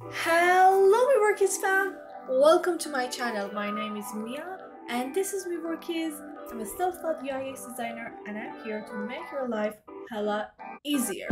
Hello Meworkees fam! Welcome to my channel. My name is Mia and this is Meworkees. I'm a self-taught UI UX designer and I'm here to make your life hella easier.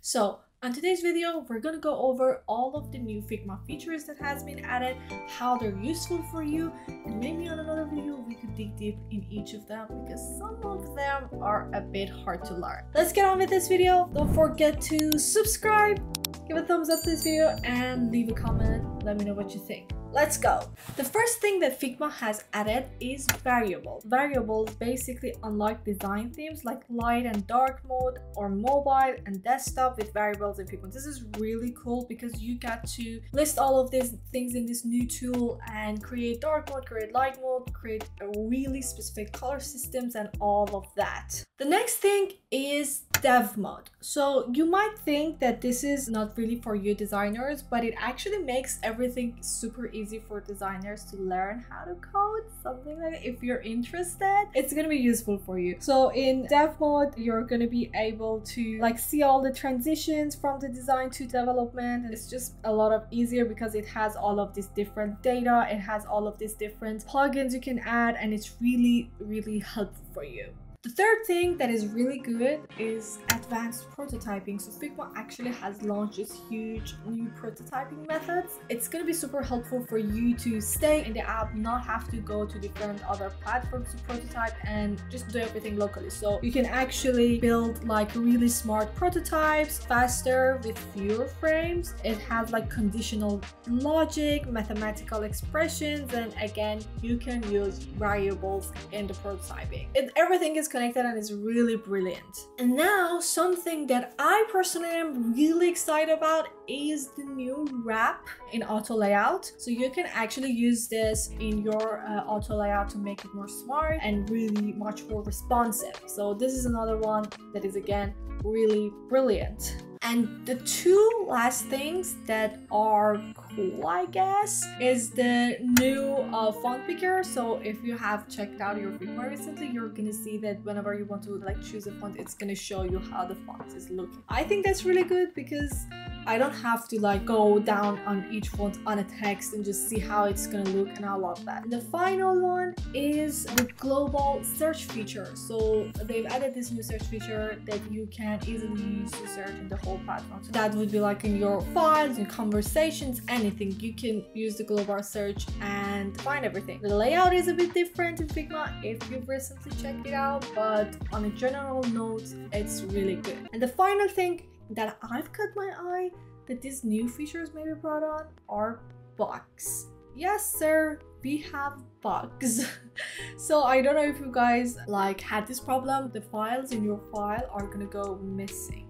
So on today's video, we're gonna go over all of the new Figma features that has been added, how they're useful for you, and maybe on another video we could dig deep in each of them because some of them are a bit hard to learn. Let's get on with this video. Don't forget to subscribe, give a thumbs up to this video, and leave a comment. Let me know what you think. Let's go. The first thing that Figma has added is variables. Variables basically unlike design themes like light and dark mode or mobile and desktop with variables in Figma. This is really cool because you get to list all of these things in this new tool and create dark mode, create light mode, create a really specific color systems and all of that. The next thing is dev mode. So you might think that this is not really for you designers, but it actually makes everything super easy for designers to learn how to code, something like that. If you're interested, it's gonna be useful for you. So in dev mode, you're gonna be able to like see all the transitions from the design to development. It's just a lot of easier because it has all of this different data, it has all of these different plugins you can add, and it's really, really helpful for you. The third thing that is really good is advanced prototyping. So Figma actually has launched this huge new prototyping methods. It's going to be super helpful for you to stay in the app, not have to go to different other platforms to prototype and just do everything locally. So you can actually build like really smart prototypes faster with fewer frames. It has like conditional logic, mathematical expressions, and again, you can use variables in the prototyping. It, everything is connected and it's really brilliant. And now something that I personally am really excited about is the new wrap in auto layout. So you can actually use this in your uh, auto layout to make it more smart and really much more responsive. So this is another one that is again really brilliant. And the two last things that are cool, I guess, is the new uh, font picker. So if you have checked out your Figma recently, you're gonna see that whenever you want to like choose a font, it's gonna show you how the font is looking. I think that's really good because I don't have to like go down on each font on a text and just see how it's gonna look and I love that. The final one is the global search feature. So they've added this new search feature that you can easily use to search in the whole platform. So that would be like in your files, in conversations, anything. You can use the global search and find everything. The layout is a bit different in Figma if you've recently checked it out, but on a general note, it's really good. And the final thing that I've cut my eye that these new features may be brought on are bugs. Yes, sir, we have bugs. so I don't know if you guys like had this problem. The files in your file are gonna go missing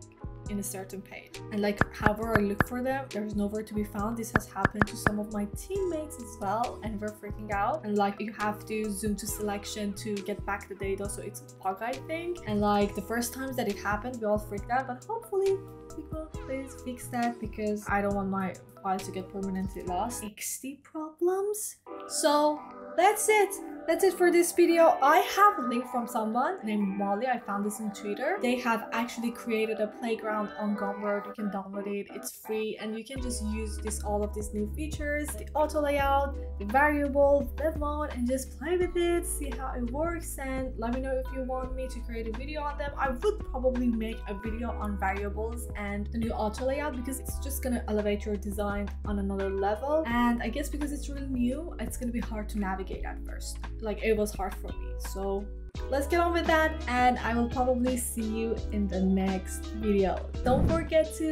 in a certain page. And like however I look for them there's nowhere to be found. This has happened to some of my teammates as well and we're freaking out. And like you have to zoom to selection to get back the data so it's a bug I think. And like the first times that it happened we all freaked out but hopefully people please fix that because I don't want my files to get permanently lost. XD problems. So that's it that's it for this video. I have a link from someone named Molly. I found this on Twitter. They have actually created a playground on Gumroad. You can download it. It's free and you can just use this all of these new features, the auto layout, the variables, dev mode, and just play with it, see how it works, and let me know if you want me to create a video on them. I would probably make a video on variables and the new auto layout because it's just gonna elevate your design on another level. And I guess because it's really new, it's gonna be hard to navigate at first like it was hard for me. So let's get on with that and i will probably see you in the next video. Don't forget to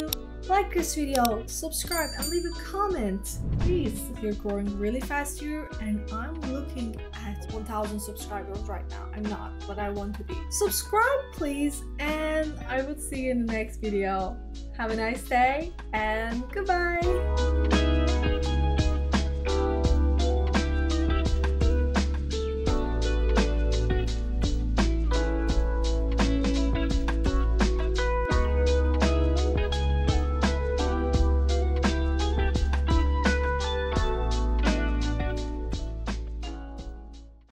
like this video subscribe and leave a comment. Please you're growing really fast here and i'm looking at 1000 subscribers right now. I'm not but i want to be. Subscribe please and i will see you in the next video. Have a nice day and goodbye